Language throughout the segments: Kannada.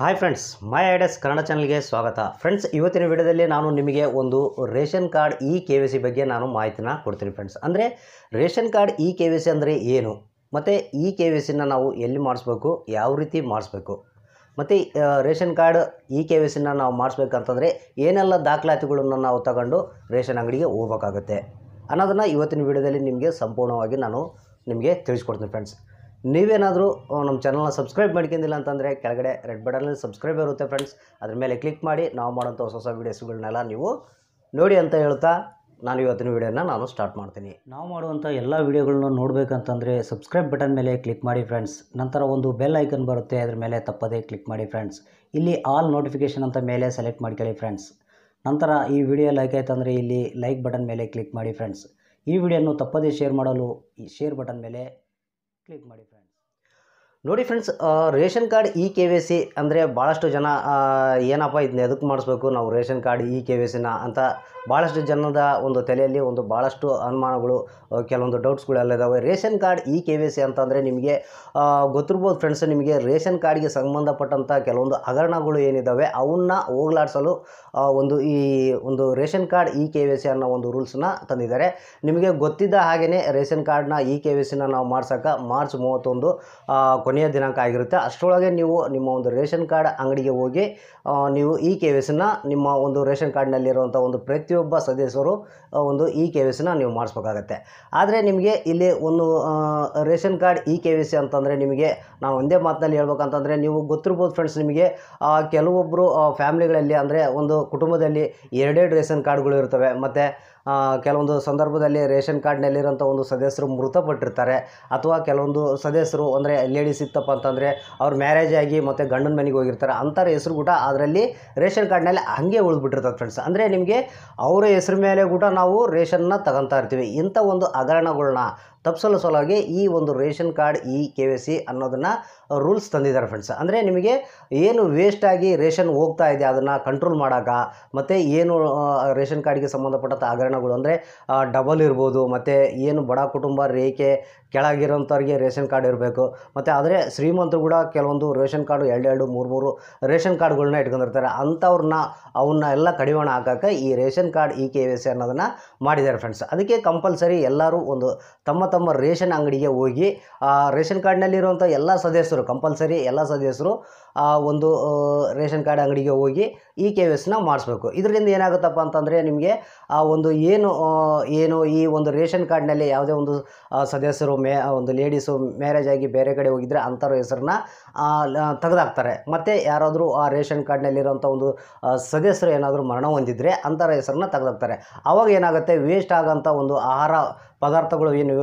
ಹಾಯ್ ಫ್ರೆಂಡ್ಸ್ ಮೈ ಐಡಸ್ ಕನ್ನಡ ಚಾನಲ್ಗೆ ಸ್ವಾಗತ. ಫ್ರೆಂಡ್ಸ್ ಇವತ್ತಿನ ವಿಡಿಯೋದಲ್ಲಿ ನಾನು ನಿಮಗೆ ಒಂದು ration card E K Y C ಬಗ್ಗೆ ನಾನು ಮಾಹಿತಿನ ಕೊಡ್ತೀನಿ ಫ್ರೆಂಡ್ಸ್ ಅಂದರೆ ration card E K Y C ಅಂದರೆ ಏನು? ಮತ್ತು ಇ ಕೆ ವಿ ಸಿನ ನಾವು ಎಲ್ಲಿ ಮಾಡಿಸ್ಬೇಕು? ಯಾವ ರೀತಿ ಮಾಡಿಸ್ಬೇಕು? ಮತ್ತು ration card E K Y ಸಿನ ನಾವು ಮಾಡಿಸ್ಬೇಕಂತಂದರೆ ಏನೆಲ್ಲ ದಾಖಲಾತಿಗಳನ್ನು ನಾವು ತಗೊಂಡು ರೇಷನ್ ಅಂಗಡಿಗೆ ಹೋಗ್ಬೇಕಾಗುತ್ತೆ ಅನ್ನೋದನ್ನು ಇವತ್ತಿನ ವಿಡಿಯೋದಲ್ಲಿ ನಿಮಗೆ ಸಂಪೂರ್ಣವಾಗಿ ನಾನು ನಿಮಗೆ ತಿಳಿಸ್ಕೊಡ್ತೀನಿ ಫ್ರೆಂಡ್ಸ್ ನೀವೇನಾದರೂ ನಮ್ಮ ಚಾನಲ್ನ ಸಬ್ಸ್ಕ್ರೈಬ್ ಮಾಡ್ಕೊಂಡಿಲ್ಲ ಅಂತಂದರೆ ಕೆಳಗಡೆ ರೆಡ್ ಬಟನಲ್ಲಿ ಸಬ್ಸ್ಕ್ರೈಬ್ ಇರುತ್ತೆ ಫ್ರೆಂಡ್ಸ್ ಅದ್ರ ಮೇಲೆ ಕ್ಲಿಕ್ ಮಾಡಿ, ನಾವು ಮಾಡೋಂಥ ಹೊಸ ಹೊಸ ವೀಡಿಯೋಸ್ಗಳನ್ನೆಲ್ಲ ನೀವು ನೋಡಿ ಅಂತ ಹೇಳ್ತಾ ನಾನು ಇವತ್ತಿನ ವೀಡಿಯೋನ ನಾನು ಸ್ಟಾರ್ಟ್ ಮಾಡ್ತೀನಿ. ನಾವು ಮಾಡುವಂಥ ಎಲ್ಲ ವೀಡಿಯೋಗಳನ್ನ ನೋಡಬೇಕಂತಂದರೆ ಸಬ್ಸ್ಕ್ರೈಬ್ ಬಟನ್ ಮೇಲೆ ಕ್ಲಿಕ್ ಮಾಡಿ ಫ್ರೆಂಡ್ಸ್ ನಂತರ ಒಂದು ಬೆಲ್ ಐಕನ್ ಬರುತ್ತೆ, ಅದ್ರ ಮೇಲೆ ತಪ್ಪದೇ ಕ್ಲಿಕ್ ಮಾಡಿ ಫ್ರೆಂಡ್ಸ್ ಇಲ್ಲಿ ಆಲ್ ನೋಟಿಫಿಕೇಷನ್ ಅಂತ ಮೇಲೆ ಸೆಲೆಕ್ಟ್ ಮಾಡ್ಕೊಳ್ಳಿ ಫ್ರೆಂಡ್ಸ್ ನಂತರ ಈ ವಿಡಿಯೋ ಲೈಕ್ ಆಯ್ತಂದರೆ ಇಲ್ಲಿ ಲೈಕ್ ಬಟನ್ ಮೇಲೆ ಕ್ಲಿಕ್ ಮಾಡಿ ಫ್ರೆಂಡ್ಸ್ ಈ ವಿಡಿಯೋನು ತಪ್ಪದೇ ಶೇರ್ ಮಾಡಲು ಈ ಶೇರ್ ಬಟನ್ ಮೇಲೆ ಕ್ಲಿಕ್ ಮಾಡಿ ಫ್ರೆಂಡ್ಸ್ ನೋಡಿ friends ration card E K Y C ಅಂದರೆ ಭಾಳಷ್ಟು ಜನ ಏನಪ್ಪ ಇದನ್ನ ಎದಕ್ಕೆ ಮಾಡಿಸ್ಬೇಕು? ನಾವು ration card E K Y ಸಿನ ಅಂತ ಭಾಳಷ್ಟು ಜನದ ಒಂದು ತಲೆಯಲ್ಲಿ ಒಂದು ಭಾಳಷ್ಟು ಅನುಮಾನಗಳು ಕೆಲವೊಂದು ಡೌಟ್ಸ್ಗಳೆಲ್ಲ ಇದ್ದಾವೆ ration card E K Y C ಅಂತಂದರೆ ನಿಮಗೆ ಗೊತ್ತಿರ್ಬೋದು ಫ್ರೆಂಡ್ಸ್ ನಿಮಗೆ ರೇಷನ್ ಕಾರ್ಡ್ಗೆ ಸಂಬಂಧಪಟ್ಟಂಥ ಕೆಲವೊಂದು ಹಗರಣಗಳು ಏನಿದ್ದಾವೆ ಅವನ್ನ ಹೋಗ್ಲಾಡಿಸಲು ಒಂದು ಈ, ಒಂದು ration card E K Y C ಅನ್ನೋ ಒಂದು ರೂಲ್ಸನ್ನ ತಂದಿದ್ದಾರೆ. ನಿಮಗೆ ಗೊತ್ತಿದ್ದ ಹಾಗೆಯೇ ರೇಷನ್ ಕಾರ್ಡ್ನ ಇ ಕೆ ವಿ ಸಿನ ನಾವು ಮಾಡ್ಸೋಕೆ, ಮಾರ್ಚ್ ಮೂವತ್ತೊಂದು ಕೊನೆಯ ದಿನಾಂಕ ಆಗಿರುತ್ತೆ. ಅಷ್ಟರೊಳಗೆ ನೀವು ನಿಮ್ಮ ಒಂದು ರೇಷನ್ ಕಾರ್ಡ್ ಅಂಗಡಿಗೆ ಹೋಗಿ ನೀವು ಇ ಕೆ ವಿ ಸಿನ ನಿಮ್ಮ ಒಂದು ರೇಷನ್ ಕಾರ್ಡ್ನಲ್ಲಿರುವಂಥ ಒಂದು ಪ್ರತಿಯೊಬ್ಬ ಸದಸ್ಯರು ಒಂದು ಇ ಕೆ ವಿ ಸಿನ ನೀವು ಮಾಡಿಸ್ಬೇಕಾಗತ್ತೆ. ಆದರೆ ನಿಮಗೆ ಇಲ್ಲಿ ಒಂದು ration card E K Y C ಅಂತಂದರೆ ನಿಮಗೆ ನಾನು ಒಂದೇ ಮಾತಿನಲ್ಲಿ ಹೇಳ್ಬೇಕಂತಂದರೆ ನೀವು ಗೊತ್ತಿರ್ಬೋದು ಫ್ರೆಂಡ್ಸ್ ನಿಮಗೆ ಕೆಲವೊಬ್ಬರು ಫ್ಯಾಮಿಲಿಗಳಲ್ಲಿ ಅಂದರೆ ಒಂದು ಕುಟುಂಬದಲ್ಲಿ ಎರಡೆರಡು ರೇಷನ್ ಕಾರ್ಡ್ಗಳು ಇರ್ತವೆ. ಮತ್ತು ಕೆಲವೊಂದು ಸಂದರ್ಭದಲ್ಲಿ ರೇಷನ್ ಕಾರ್ಡ್ನಲ್ಲಿರೋಂಥ ಒಂದು ಸದಸ್ಯರು ಮೃತಪಟ್ಟಿರ್ತಾರೆ. ಅಥವಾ ಕೆಲವೊಂದು ಸದಸ್ಯರು ಅಂದರೆ ಲೇಡೀಸ್ ಇತ್ತಪ್ಪ ಅಂತಂದರೆ ಅವ್ರು ಮ್ಯಾರೇಜ್ ಆಗಿ ಮತ್ತು ಗಂಡನ ಮನೆಗೆ ಹೋಗಿರ್ತಾರೆ. ಅಂಥವ್ರ ಹೆಸರು ಕೂಡ ಅದರಲ್ಲಿ ರೇಷನ್ ಕಾರ್ಡ್ನಲ್ಲಿ ಹಾಗೆ ಉಳಿದ್ಬಿಟ್ಟಿರ್ತದೆ ಫ್ರೆಂಡ್ಸ್ ಅಂದರೆ ನಿಮಗೆ ಅವರ ಹೆಸರು ಮೇಲೆ ಕೂಡ ನಾವು ರೇಷನ್ನ ತಗೊತಾ ಇರ್ತೀವಿ. ಇಂಥ ಒಂದು ಹಗರಣಗಳನ್ನ ತಪ್ಪಿಸಲು ಸಲುವಾಗಿ ಈ ಒಂದು ration card E K Y C ಅನ್ನೋದನ್ನು ರೂಲ್ಸ್ ತಂದಿದ್ದಾರೆ ಫ್ರೆಂಡ್ಸ್ ಅಂದರೆ ನಿಮಗೆ ಏನು ವೇಸ್ಟಾಗಿ ರೇಷನ್ ಹೋಗ್ತಾ ಇದೆ ಅದನ್ನು ಕಂಟ್ರೋಲ್ ಮಾಡೋಕೆ ಮತ್ತು ಏನು ರೇಷನ್ ಕಾರ್ಡ್ಗೆ ಸಂಬಂಧಪಟ್ಟಂಥ ಹಗರಣಗಳು ಅಂದರೆ ಡಬಲ್ ಇರ್ಬೋದು, ಮತ್ತು ಏನು ಬಡ ಕುಟುಂಬ ರೇಖೆ ಕೆಳಗಿರೋಂಥವ್ರಿಗೆ ರೇಷನ್ ಕಾರ್ಡ್ ಇರಬೇಕು, ಮತ್ತು ಆದರೆ ಶ್ರೀಮಂತರು ಕೂಡ ಕೆಲವೊಂದು ರೇಷನ್ ಕಾರ್ಡು ಎರಡೆರಡು ಮೂರು ಮೂರು ರೇಷನ್ ಕಾರ್ಡ್ಗಳನ್ನ ಇಟ್ಕೊಂಡಿರ್ತಾರೆ. ಅಂಥವ್ರನ್ನ ಅವನ್ನ ಎಲ್ಲ ಕಡಿವಾಣ ಹಾಕೋಕ್ಕೆ ಈ ration card E K Y C ಅನ್ನೋದನ್ನು ಮಾಡಿದ್ದಾರೆ ಫ್ರೆಂಡ್ಸ್ ಅದಕ್ಕೆ ಕಂಪಲ್ಸರಿ ಎಲ್ಲರೂ ಒಂದು ತಮ್ಮ ತಮ್ಮ ರೇಷನ್ ಅಂಗಡಿಗೆ ಹೋಗಿ, ಆ, ರೇಷನ್ ಕಾರ್ಡ್ನಲ್ಲಿರುವಂಥ ಎಲ್ಲ ಸದಸ್ಯರು, ಕಂಪಲ್ಸರಿ ಎಲ್ಲ ಸದಸ್ಯರು, ಆ, ಒಂದು ರೇಷನ್ ಕಾರ್ಡ್ ಅಂಗಡಿಗೆ ಹೋಗಿ ಇ ಕೆ ಎಸ್ನ ಮಾಡಿಸ್ಬೇಕು. ಇದರಿಂದ ಏನಾಗುತ್ತಪ್ಪ ಅಂತಂದರೆ ನಿಮಗೆ, ಆ, ಒಂದು ಏನು ಏನು ಈ ಒಂದು ರೇಷನ್ ಕಾರ್ಡ್ನಲ್ಲಿ ಯಾವುದೇ ಒಂದು ಸದಸ್ಯರು, ಮೇ ಒಂದು ಲೇಡೀಸು ಮ್ಯಾರೇಜ್ ಆಗಿ ಬೇರೆ ಕಡೆ ಹೋಗಿದ್ರೆ ಅಂಥವ್ರ ಹೆಸರನ್ನ ತೆಗೆದಾಕ್ತಾರೆ. ಮತ್ತು ಯಾರಾದರೂ ಆ ರೇಷನ್ ಕಾರ್ಡ್ನಲ್ಲಿರೋಂಥ ಒಂದು ಸದಸ್ಯರು ಏನಾದರೂ ಮರಣ ಹೊಂದಿದ್ರೆ ಅಂಥವ್ರ ಹೆಸರನ್ನ ತೆಗೆದಾಕ್ತಾರೆ. ಆವಾಗ ಏನಾಗುತ್ತೆ, ವೇಸ್ಟ್ ಆಗೋಂಥ ಒಂದು ಆಹಾರ ಪದಾರ್ಥಗಳು ಏನು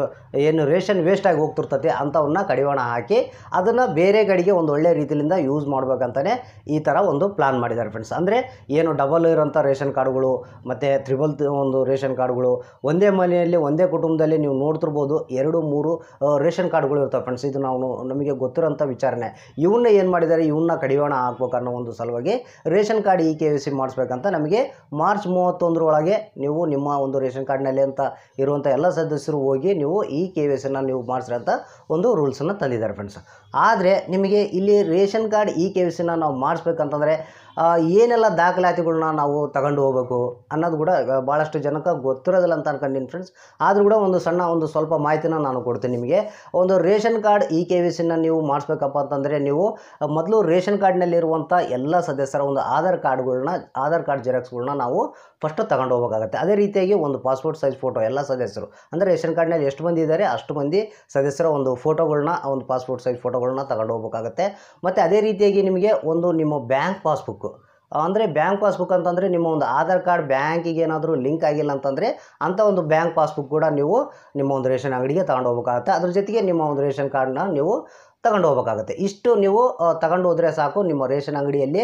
ಏನು ರೇಷನ್ ವೇಸ್ಟಾಗಿ ಹೋಗ್ತಿರ್ತತಿ ಅಂಥವನ್ನ ಕಡಿವಾಣ ಹಾಕಿ ಅದನ್ನು ಬೇರೆ ಕಡೆಗೆ ಒಂದು ಒಳ್ಳೆ ರೀತಿಯಿಂದ ಯೂಸ್ ಮಾಡಬೇಕಂತಲೇ ಈ ಥರ ಒಂದು ಪ್ಲಾನ್ ಮಾಡಿದ್ದಾರೆ ಫ್ರೆಂಡ್ಸ್ ಅಂದರೆ ಏನು ಡಬಲ್ ಇರೋಂಥ ರೇಷನ್ ಕಾರ್ಡ್ಗಳು, ಮತ್ತು ತ್ರಿಬಲ್ ಒಂದು ರೇಷನ್ ಕಾರ್ಡ್ಗಳು, ಒಂದೇ ಮನೆಯಲ್ಲಿ, ಒಂದೇ ಕುಟುಂಬದಲ್ಲಿ ನೀವು ನೋಡ್ತಿರ್ಬೋದು ಎರಡು, ಮೂರು ರೇಷನ್ ಕಾರ್ಡ್ಗಳು ಇರ್ತವೆ ಫ್ರೆಂಡ್ಸ್ ಇದು ನಾವು ನಮಗೆ ಗೊತ್ತಿರೋಂಥ ವಿಚಾರಣೆ ಇವನ್ನ ಏನು ಮಾಡಿದ್ದಾರೆ ಇವನ್ನ ಕಡಿವಾಣ ಹಾಕ್ಬೇಕು ಅನ್ನೋ ಒಂದು ಸಲುವಾಗಿ ration card E K C ಮಾಡಿಸ್ಬೇಕಂತ ನಮಗೆ ಮಾರ್ಚ್ ಮೂವತ್ತೊಂದರೊಳಗೆ ನೀವು ನಿಮ್ಮ ಒಂದು ರೇಷನ್ ಕಾರ್ಡ್ನಲ್ಲಿ ಅಂತ ಇರುವಂಥ ಎಲ್ಲ ಸದಸ್ಯರು ಹೋಗಿ ನೀವು ಈ ಕೆ ವಿ ಎಸ್ಸನ್ನು ನೀವು ಮಾಡಿಸ್ರಿ ಅಂತ ಒಂದು ರೂಲ್ಸನ್ನು ತಂದಿದ್ದಾರೆ ಫ್ರೆಂಡ್ಸ್ ಆದರೆ ನಿಮಗೆ ಇಲ್ಲಿ ration card E K Y ಸಿನ ನಾವು ಮಾಡಿಸ್ಬೇಕಂತಂದರೆ ಏನೆಲ್ಲ ದಾಖಲಾತಿಗಳನ್ನ ನಾವು ತಗೊಂಡು ಹೋಗ್ಬೇಕು ಅನ್ನೋದು ಕೂಡ ಭಾಳಷ್ಟು ಜನಕ್ಕೆ ಗೊತ್ತಿರೋದಿಲ್ಲ ಅಂತ ಅನ್ಕೊಂಡಿನಿ ಫ್ರೆಂಡ್ಸ್ ಆದರೂ ಕೂಡ ಒಂದು ಸಣ್ಣ ಒಂದು ಸ್ವಲ್ಪ ಮಾಹಿತಿನ ನಾನು ಕೊಡ್ತೀನಿ ನಿಮಗೆ. ಒಂದು ration card E K Y ಸಿನ ನೀವು ಮಾಡಿಸ್ಬೇಕಪ್ಪ ಅಂತಂದರೆ ನೀವು ಮೊದಲು ರೇಷನ್ ಕಾರ್ಡ್ನಲ್ಲಿರುವಂಥ ಎಲ್ಲ ಸದಸ್ಯರ ಒಂದು ಆಧಾರ್ ಕಾರ್ಡ್ಗಳನ್ನ, ಆಧಾರ್ ಕಾರ್ಡ್ ಜೆರಾಕ್ಸ್ಗಳನ್ನ ನಾವು ಫಸ್ಟು ತಗೊಂಡು ಹೋಗಬೇಕಾಗುತ್ತೆ. ಅದೇ ರೀತಿಯಾಗಿ ಒಂದು ಪಾಸ್ಪೋರ್ಟ್ ಸೈಜ್ ಫೋಟೋ ಎಲ್ಲ ಸದಸ್ಯರು. ಅಂದರೆ ರೇಷನ್ ಕಾರ್ಡ್ನಲ್ಲಿ ಎಷ್ಟು ಮಂದಿ ಇದ್ದಾರೆ, ಅಷ್ಟು ಮಂದಿ ಸದಸ್ಯರ ಒಂದು ಫೋಟೋಗಳನ್ನ ಒಂದು ಪಾಸ್ಪೋರ್ಟ್ ಸೈಜ್ ಫೋಟೋಗಳನ್ನ ತಗೊಂಡು ಹೋಗ್ಬೇಕಾಗತ್ತೆ. ಮತ್ತು ಅದೇ ರೀತಿಯಾಗಿ ನಿಮಗೆ ಒಂದು ನಿಮ್ಮ ಬ್ಯಾಂಕ್ ಪಾಸ್ಬುಕ್ಕು ಅಂದರೆ ಬ್ಯಾಂಕ್ ಪಾಸ್ಬುಕ್ ಅಂತಂದರೆ ನಿಮ್ಮ ಒಂದು ಆಧಾರ್ ಕಾರ್ಡ್ ಬ್ಯಾಂಕಿಗೆ ಏನಾದರೂ ಲಿಂಕ್ ಆಗಿಲ್ಲ ಅಂತಂದರೆ ಅಂಥ ಒಂದು ಬ್ಯಾಂಕ್ ಪಾಸ್ಬುಕ್ ಕೂಡ ನೀವು ನಿಮ್ಮ ಒಂದು ರೇಷನ್ ಅಂಗಡಿಗೆ ತಗೊಂಡು ಹೋಗ್ಬೇಕಾಗತ್ತೆ. ಅದ್ರ ಜೊತೆಗೆ ನಿಮ್ಮ ಒಂದು ರೇಷನ್ ಕಾರ್ಡನ್ನ ನೀವು ತಗೊಂಡು ಹೋಗಬೇಕಾಗುತ್ತೆ. ಇಷ್ಟು ನೀವು ತಗೊಂಡು ಹೋದರೆ ಸಾಕು. ನಿಮ್ಮ ರೇಷನ್ ಅಂಗಡಿಯಲ್ಲಿ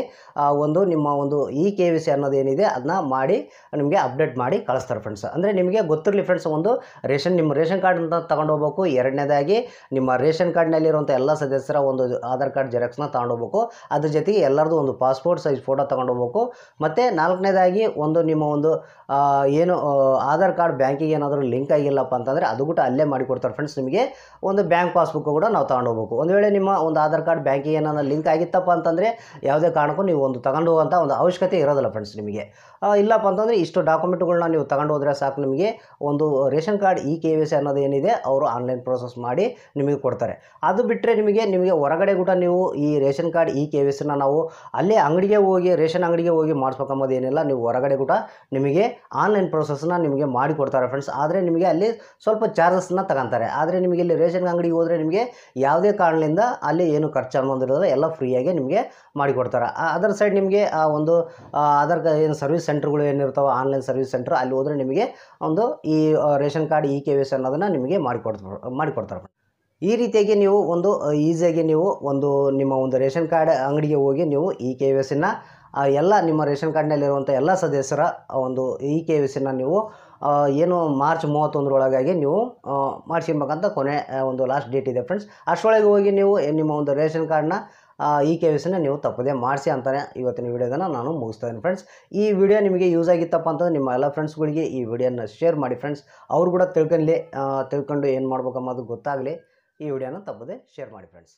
ಒಂದು ನಿಮ್ಮ ಒಂದು ಇ ಕೆ ವಿ ಸಿ ಅನ್ನೋದೇನಿದೆ ಅದನ್ನ ಮಾಡಿ, ನಿಮಗೆ ಅಪ್ಡೇಟ್ ಮಾಡಿ ಕಳಿಸ್ತಾರೆ ಫ್ರೆಂಡ್ಸ್ ಅಂದರೆ ನಿಮಗೆ ಗೊತ್ತಿರಲಿ ಫ್ರೆಂಡ್ಸ್ ಒಂದು ರೇಷನ್, ನಿಮ್ಮ ರೇಷನ್ ಕಾರ್ಡ್ ಅಂತ ತಗೊಂಡು ಹೋಗ್ಬೇಕು. ಎರಡನೇದಾಗಿ, ನಿಮ್ಮ ರೇಷನ್ ಕಾರ್ಡ್ನಲ್ಲಿರುವಂಥ ಎಲ್ಲ ಸದಸ್ಯರ ಒಂದು ಆಧಾರ್ ಕಾರ್ಡ್ ಜೆರಾಕ್ಸ್ನ ತಗೊಂಡು ಹೋಗ್ಬೇಕು. ಅದ್ರ ಜೊತೆಗೆ ಎಲ್ಲರದು ಒಂದು ಪಾಸ್ಪೋರ್ಟ್ ಸೈಜ್ ಫೋಟೋ ತಗೊಂಡು ಹೋಗ್ಬೇಕು. ಮತ್ತು ನಾಲ್ಕನೇದಾಗಿ, ಒಂದು ನಿಮ್ಮ ಒಂದು ಏನು ಆಧಾರ್ ಕಾರ್ಡ್ ಬ್ಯಾಂಕಿಗೆ ಏನಾದರೂ ಲಿಂಕ್ ಆಗಿಲ್ಲಪ್ಪ ಅಂತಂದರೆ ಅದು ಕೂಡ ಅಲ್ಲೇ ಮಾಡಿಕೊಡ್ತಾರೆ ಫ್ರೆಂಡ್ಸ್ ನಿಮಗೆ ಒಂದು ಬ್ಯಾಂಕ್ ಪಾಸ್ಬುಕ್ ಕೂಡ ನಾವು ತಗೊಂಡು ಹೋಗ್ಬೇಕು. ಒಂದು ಒಂದು ವೇಳೆ ನಿಮ್ಮ ಒಂದು ಆಧಾರ್ ಕಾರ್ಡ್ ಬ್ಯಾಂಕಿಗೆ ಏನಾದ್ರು ಲಿಂಕ್ ಆಗಿತ್ತಪ್ಪ ಅಂತಂದರೆ ಯಾವುದೇ ಕಾರಣಕ್ಕೂ ನೀವು ಒಂದು ತಗೊಂಡು ಹೋಗುವಂಥ ಒಂದು ಅವಶ್ಯಕತೆ ಇರೋದಿಲ್ಲ ಫ್ರೆಂಡ್ಸ್ ನಿಮಗೆ. ಇಲ್ಲಪ್ಪ ಅಂತಂದರೆ ಇಷ್ಟು ಡಾಕ್ಯುಮೆಂಟ್ಗಳನ್ನ ನೀವು ತಗೊಂಡು ಹೋದರೆ ಸಾಕು ನಿಮಗೆ. ಒಂದು ration card E K Y C ಅನ್ನೋದು ಏನಿದೆ ಅವರು ಆನ್ಲೈನ್ ಪ್ರೋಸೆಸ್ ಮಾಡಿ ನಿಮಗೆ ಕೊಡ್ತಾರೆ. ಅದು ಬಿಟ್ಟರೆ ನಿಮಗೆ ನಿಮಗೆ ಹೊರಗಡೆ ಕೂಡ ನೀವು ಈ ration card E K Y ಸಿನ ನಾವು ಅಲ್ಲೇ ಅಂಗಡಿಗೆ ಹೋಗಿ, ರೇಷನ್ ಅಂಗಡಿಗೆ ಹೋಗಿ ಮಾಡಿಸ್ಬೇಕಂಬೋದು ಏನಿಲ್ಲ, ನೀವು ಹೊರಗಡೆ ಕೂಡ ನಿಮಗೆ ಆನ್ಲೈನ್ ಪ್ರೋಸೆಸ್ನ ನಿಮಗೆ ಮಾಡಿ ಕೊಡ್ತಾರೆ ಫ್ರೆಂಡ್ಸ್ ಆದರೆ ನಿಮಗೆ ಅಲ್ಲಿ ಸ್ವಲ್ಪ ಚಾರ್ಜಸ್ನ ತಗೊಂತಾರೆ. ಆದರೆ ನಿಮಗೆ ಇಲ್ಲಿ ರೇಷನ್ ಅಂಗಡಿಗೆ ಹೋದರೆ ನಿಮಗೆ ಯಾವುದೇ ಕಾರಣದಿಂದ ಅಲ್ಲಿ ಏನು ಖರ್ಚು ಅನ್ನೋದಿರೋದು ಎಲ್ಲ ಫ್ರೀಯಾಗಿ ನಿಮಗೆ ಮಾಡಿಕೊಡ್ತಾರೆ. ಅದರ್ ಸೈಡ್ ನಿಮಗೆ, ಆ, ಒಂದು ಆಧಾರ್ ಕಾರ್ಡ್ ಏನು ಸರ್ವಿಸ್ ಸೆಂಟ್ರ್ಗಳು ಏನಿರ್ತಾವೆ ಆನ್ಲೈನ್ ಸರ್ವಿಸ್ ಸೆಂಟ್ರ್ ಅಲ್ಲಿ ಹೋದರೆ ನಿಮಗೆ ಒಂದು ಈ ration card E K Y S ಅನ್ನೋದನ್ನು ನಿಮಗೆ ಮಾಡಿಕೊಡ್ತಾರೆ ಮಾಡಿಕೊಡ್ತಾರೆ. ಈ ರೀತಿಯಾಗಿ ನೀವು ಒಂದು ಈಸಿಯಾಗಿ ನೀವು ಒಂದು ನಿಮ್ಮ ಒಂದು ರೇಷನ್ ಕಾರ್ಡ್ ಅಂಗಡಿಗೆ ಹೋಗಿ ನೀವು ಇ ಕೆ ವಿ ಎಸ್ಸನ್ನು ಎಲ್ಲ ನಿಮ್ಮ ರೇಷನ್ ಕಾರ್ಡ್ನಲ್ಲಿರುವಂಥ ಎಲ್ಲ ಸದಸ್ಯರ ಒಂದು ಇ ಕೆ ವಿ ಸಿನ ನೀವು ಏನು ಮಾರ್ಚ್ ಮೂವತ್ತೊಂದರೊಳಗಾಗಿ ನೀವು ಆ, ಮಾಡಿಸ್ಕೊಬೇಕಂತ ಕೊನೆ ಒಂದು ಲಾಸ್ಟ್ ಡೇಟ್ ಇದೆ ಫ್ರೆಂಡ್ಸ್ ಅಷ್ಟರೊಳಗೆ ಹೋಗಿ ನೀವು ನಿಮ್ಮ ಒಂದು ರೇಷನ್ ಕಾರ್ಡ್ನ ಇ ಕೆ ವಿ ಸಿನ ನೀವು ತಪ್ಪದೇ ಮಾಡಿಸಿ ಅಂತಾನೆ ಇವತ್ತಿನ ವಿಡಿಯೋದನ್ನು ನಾನು ಮುಗಿಸ್ತಾ ಫ್ರೆಂಡ್ಸ್ ಈ ವಿಡಿಯೋ ನಿಮಗೆ ಯೂಸ್ ಆಗಿತ್ತಪ್ಪ ಅಂತಂದ್ರೆ ನಿಮ್ಮ ಎಲ್ಲ ಫ್ರೆಂಡ್ಸ್ಗಳಿಗೆ ಈ ವಿಡಿಯೋನ ಶೇರ್ ಮಾಡಿ ಫ್ರೆಂಡ್ಸ್ ಅವ್ರು ಕೂಡ ತಿಳ್ಕೊಳ್ಳಿ ತಿಳ್ಕೊಂಡು ಏನು ಮಾಡ್ಬೇಕು ಅನ್ನೋದು ಗೊತ್ತಾಗಲಿ. ಈ ವಿಡಿಯೋನ ತಪ್ಪದೆ ಶೇರ್ ಮಾಡಿ ಫ್ರೆಂಡ್ಸ್